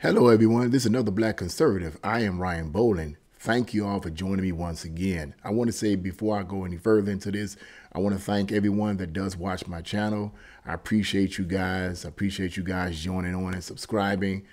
Hello, everyone. This is another Black Conservative. I am Ryan Bowling. Thank you all for joining me once again. I want to say before I go any further into this, I want to thank everyone that does watch my channel. I appreciate you guys. I appreciate you guys joining on and subscribing.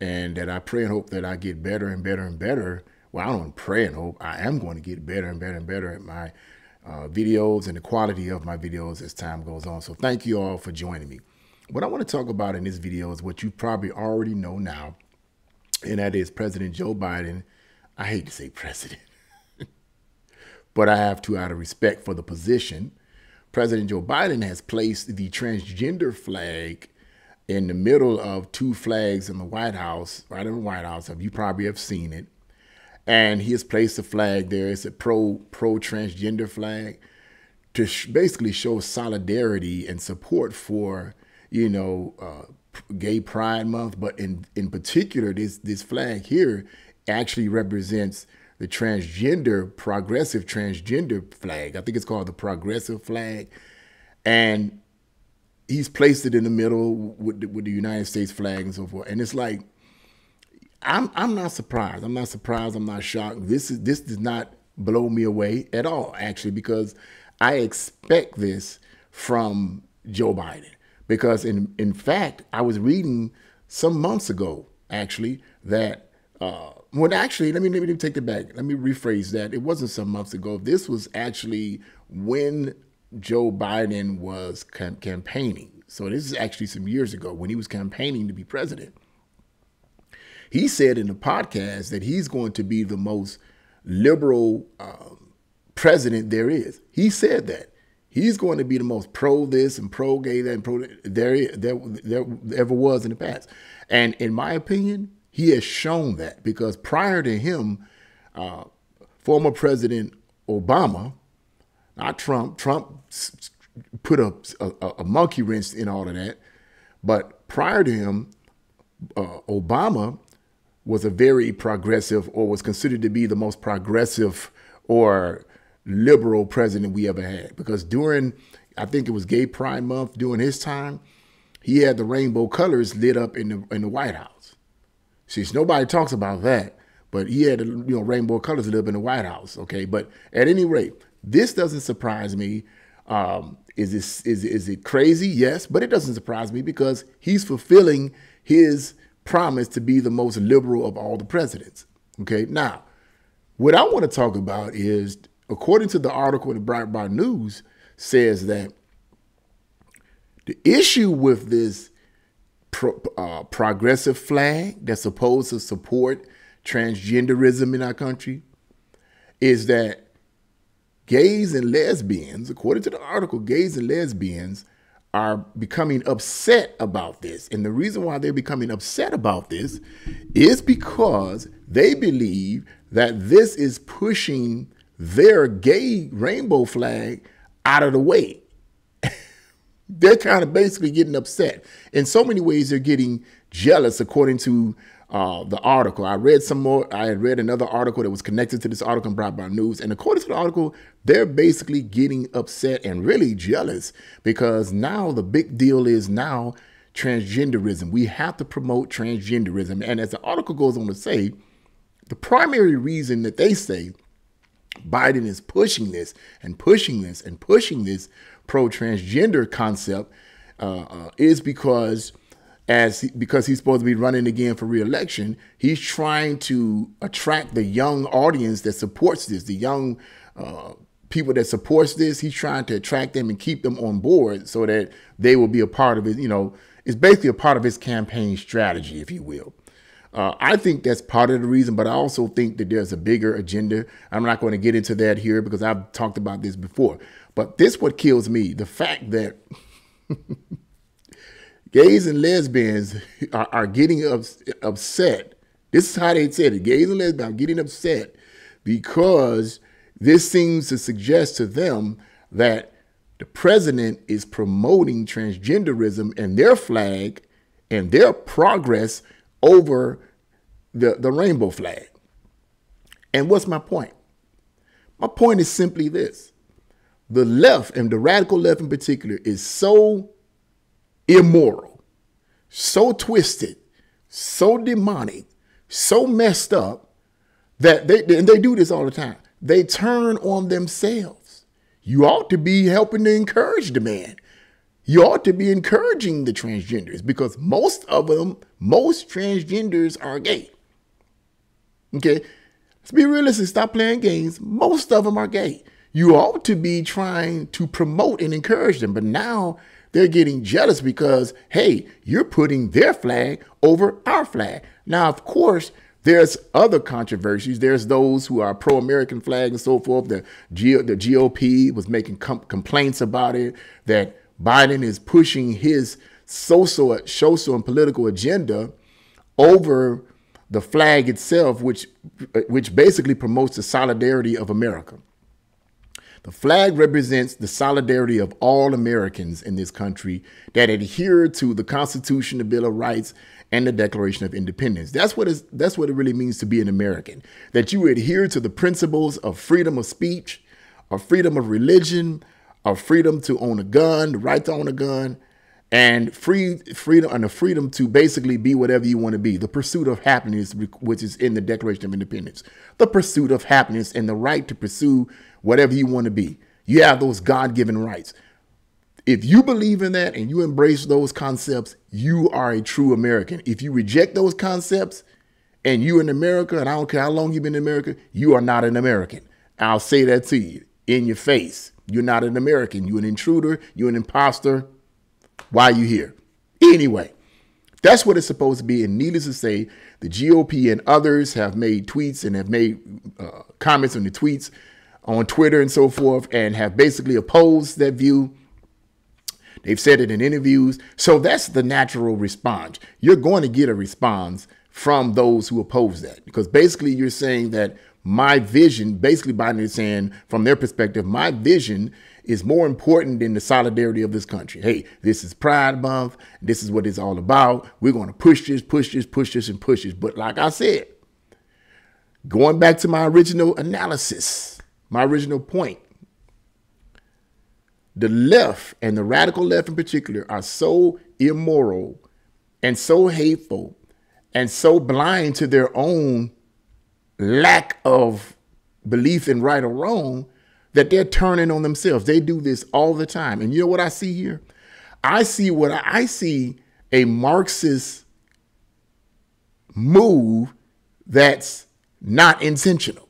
And that I pray and hope that I get better and better and better. Well, I don't pray and hope. I am going to get better and better and better at my uh, videos and the quality of my videos as time goes on. So thank you all for joining me. What I want to talk about in this video is what you probably already know now, and that is President Joe Biden. I hate to say president, but I have to out of respect for the position. President Joe Biden has placed the transgender flag in the middle of two flags in the White House, right in the White House. You probably have seen it. And he has placed a flag there. It's a pro pro transgender flag to basically show solidarity and support for you know, uh, Gay Pride Month, but in in particular, this this flag here actually represents the transgender, progressive transgender flag. I think it's called the progressive flag, and he's placed it in the middle with the, with the United States flag and so forth. And it's like, I'm I'm not surprised. I'm not surprised. I'm not shocked. This is this does not blow me away at all, actually, because I expect this from Joe Biden because in in fact I was reading some months ago actually that uh, well actually let me let me take it back. Let me rephrase that. It wasn't some months ago. This was actually when Joe Biden was cam campaigning. So this is actually some years ago when he was campaigning to be president. He said in the podcast that he's going to be the most liberal um, president there is. He said that He's going to be the most pro this and pro gay that and pro there, there, there ever was in the past. And in my opinion, he has shown that because prior to him, uh, former President Obama, not Trump, Trump put a, a, a, monkey wrench in all of that. But prior to him, uh, Obama was a very progressive or was considered to be the most progressive or liberal president we ever had. Because during, I think it was Gay Pride Month, during his time, he had the rainbow colors lit up in the in the White House. See, nobody talks about that, but he had you know rainbow colors lit up in the White House. Okay, but at any rate, this doesn't surprise me. Um, is this is is it crazy? Yes, but it doesn't surprise me because he's fulfilling his promise to be the most liberal of all the presidents. Okay, now what I want to talk about is according to the article in the Breitbart News, says that the issue with this pro, uh, progressive flag that's supposed to support transgenderism in our country is that gays and lesbians, according to the article, gays and lesbians are becoming upset about this. And the reason why they're becoming upset about this is because they believe that this is pushing their gay rainbow flag out of the way. they're kind of basically getting upset. In so many ways, they're getting jealous, according to uh, the article. I read some more. I had read another article that was connected to this article and Breitbart News. And according to the article, they're basically getting upset and really jealous because now the big deal is now transgenderism. We have to promote transgenderism. And as the article goes on to say, the primary reason that they say Biden is pushing this and pushing this and pushing this pro transgender concept uh, uh, is because as he, because he's supposed to be running again for reelection, he's trying to attract the young audience that supports this, the young uh, people that supports this. He's trying to attract them and keep them on board so that they will be a part of it. You know, it's basically a part of his campaign strategy, if you will. Uh, I think that's part of the reason, but I also think that there's a bigger agenda. I'm not going to get into that here because I've talked about this before. But this what kills me: the fact that gays and lesbians are, are getting ups, upset. This is how they said it: gays and lesbians are getting upset because this seems to suggest to them that the president is promoting transgenderism and their flag and their progress over the, the rainbow flag. And what's my point? My point is simply this the left, and the radical left in particular, is so immoral, so twisted so demonic, so messed up that they and they do this all the time. They turn on themselves. You ought to be helping to encourage the man. You ought to be encouraging the transgenders because most of them, most transgenders are gay. Okay, let's be realistic. Stop playing games. Most of them are gay. You ought to be trying to promote and encourage them, but now they're getting jealous because, hey, you're putting their flag over our flag. Now, of course, there's other controversies. There's those who are pro-American flag and so forth. The, G- the GOP was making com- complaints about it that Biden is pushing his social, social and political agenda over the flag itself, which which basically promotes the solidarity of America. The flag represents the solidarity of all Americans in this country that adhere to the Constitution, the Bill of Rights, and the Declaration of Independence. That's what is that's what it really means to be an American. That you adhere to the principles of freedom of speech, of freedom of religion, of freedom to own a gun, the right to own a gun, and free freedom and the freedom to basically be whatever you want to be. The pursuit of happiness, which is in the Declaration of Independence. The pursuit of happiness and the right to pursue whatever you want to be. You have those God given rights. If you believe in that and you embrace those concepts, you are a true American. If you reject those concepts and you're in America, and I don't care how long you've been in America, you are not an American. I'll say that to you in your face. You're not an American. You're an intruder. You're an imposter. Why are you here? Anyway, that's what it's supposed to be. And needless to say, the GOP and others have made tweets and have made uh, comments on the tweets on Twitter and so forth and have basically opposed that view. They've said it in interviews. So that's the natural response. You're going to get a response from those who oppose that because basically you're saying that my vision, basically Biden is saying from their perspective, my vision is more important than the solidarity of this country. Hey, this is Pride Month. This is what it's all about. We're going to push this, push this, push this, and push this. But like I said, going back to my original analysis, my original point. The left and the radical left in particular are so immoral and so hateful and so blind to their own lack of belief in right or wrong that they're turning on themselves. They do this all the time. And you know what I see here? I see what I, see a Marxist move that's not intentional.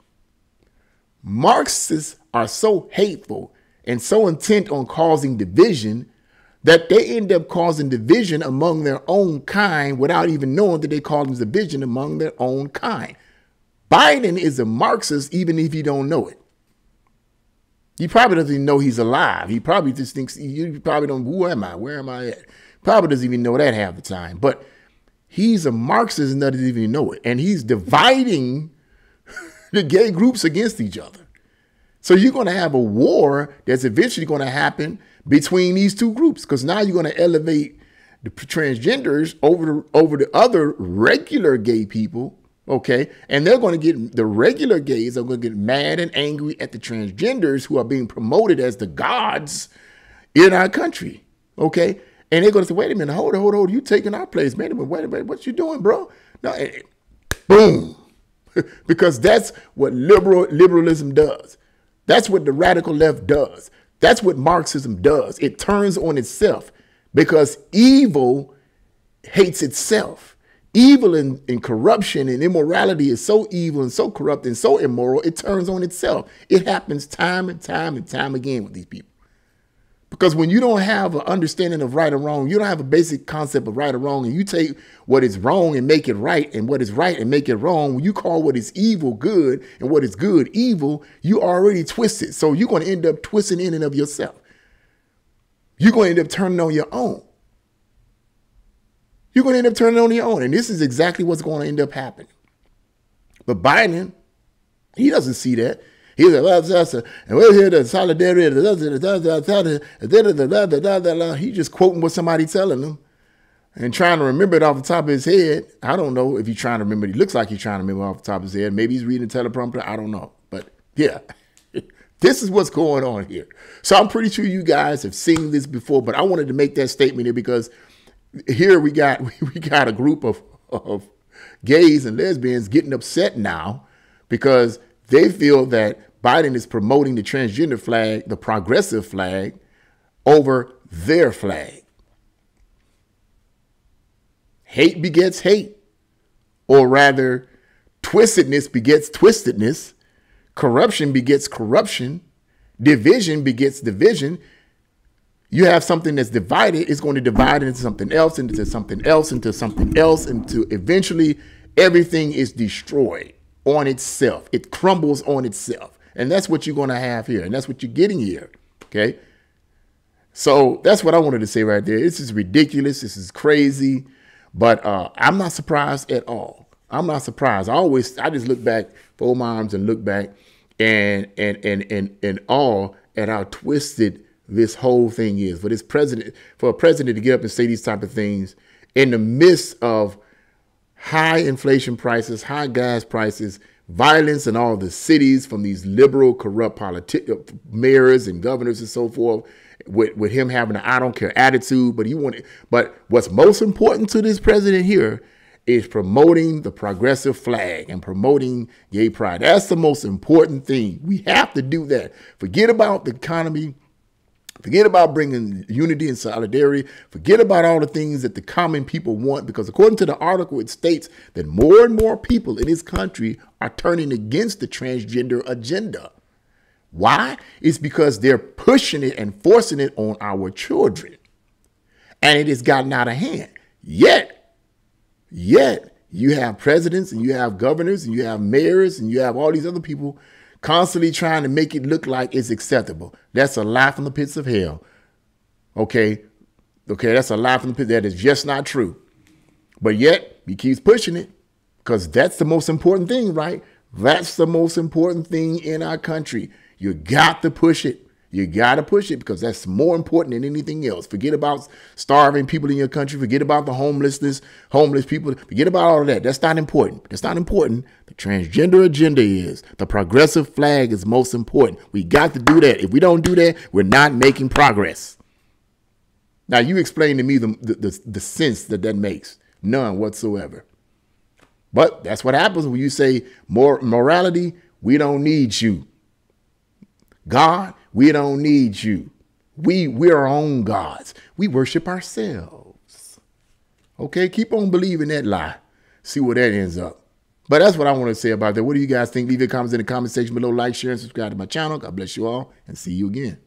Marxists are so hateful and so intent on causing division that they end up causing division among their own kind without even knowing that they cause division among their own kind. Biden is a Marxist even if you don't know it. He probably doesn't even know he's alive. He probably just thinks, you probably don't, who am I? Where am I at? Probably doesn't even know that half the time. But he's a Marxist and doesn't even know it. And he's dividing the gay groups against each other. So you're going to have a war that's eventually going to happen between these two groups because now you're going to elevate the transgenders over the, over the other regular gay people, okay? And they're going to get the regular gays are going to get mad and angry at the transgenders who are being promoted as the gods in our country, okay? And they're going to say, "Wait a minute, hold on, hold on, you taking our place, man? Wait a minute, what you doing, bro?" No, eh, eh, boom. because that's what liberal liberalism does. That's what the radical left does. That's what Marxism does. It turns on itself because evil hates itself. Evil and, and, corruption and immorality is so evil and so corrupt and so immoral, it turns on itself. It happens time and time and time again with these people. Because when you don't have an understanding of right or wrong, you don't have a basic concept of right or wrong, and you take what is wrong and make it right, and what is right and make it wrong, when you call what is evil good and what is good evil, you already twisted. So you're going to end up twisting in and of yourself. You're going to end up turning on your own. You're going to end up turning on your own. And this is exactly what's going to end up happening. But Biden, he doesn't see that. He's a and we're here to solidarity. He's just quoting what somebody telling him and trying to remember it off the top of his head. I don't know if he's trying to remember. He looks like he's trying to remember off the top of his head. Maybe he's reading a teleprompter. I don't know. But yeah, this is what's going on here. So I'm pretty sure you guys have seen this before, but I wanted to make that statement here because here we got we got a group of of gays and lesbians getting upset now because they feel that Biden is promoting the transgender flag, the progressive flag, over their flag. Hate begets hate, or rather, twistedness begets twistedness, corruption begets corruption, division begets division. You have something that's divided, it's going to divide into something else, into something else, into something else, into eventually everything is destroyed on itself. It crumbles on itself. And that's what you're going to have here. And that's what you're getting here. Okay. So that's what I wanted to say right there. This is ridiculous. This is crazy. But uh, I'm not surprised at all. I'm not surprised. I always, I just look back, fold my arms and look back and, and, and, and, and all at how twisted this whole thing is. For this president, for a president to get up and say these type of things in the midst of high inflation prices, high gas prices, violence in all the cities from these liberal, corrupt politi- uh, mayors and governors and so forth, with, with him having an I don't care attitude. But he wanted, but what's most important to this president here is promoting the progressive flag and promoting gay pride. That's the most important thing. We have to do that. Forget about the economy Forget about bringing unity and solidarity. Forget about all the things that the common people want, because according to the article, it states that more and more people in this country are turning against the transgender agenda. Why? It's because they're pushing it and forcing it on our children. And it has gotten out of hand. Yet, yet, you have presidents and you have governors and you have mayors and you have all these other people constantly trying to make it look like it's acceptable. That's a lie from the pits of hell. Okay. Okay, that's a lie from the pit. That is just not true. But yet, he keeps pushing it because that's the most important thing, right? That's the most important thing in our country. You got to push it. You got to push it because that's more important than anything else. Forget about starving people in your country. Forget about the homelessness, homeless people. Forget about all of that. That's not important. That's not important. The transgender agenda is. The progressive flag is most important. We got to do that. If we don't do that, we're not making progress. Now, you explain to me the, the, the, the sense that that makes. None whatsoever. But that's what happens when you say more morality, we don't need you. God, we don't need you. We we're our own gods. We worship ourselves. Okay, keep on believing that lie. See where that ends up. But that's what I want to say about that. What do you guys think? Leave your comments in the comment section below. Like, share, and subscribe to my channel. God bless you all, and see you again.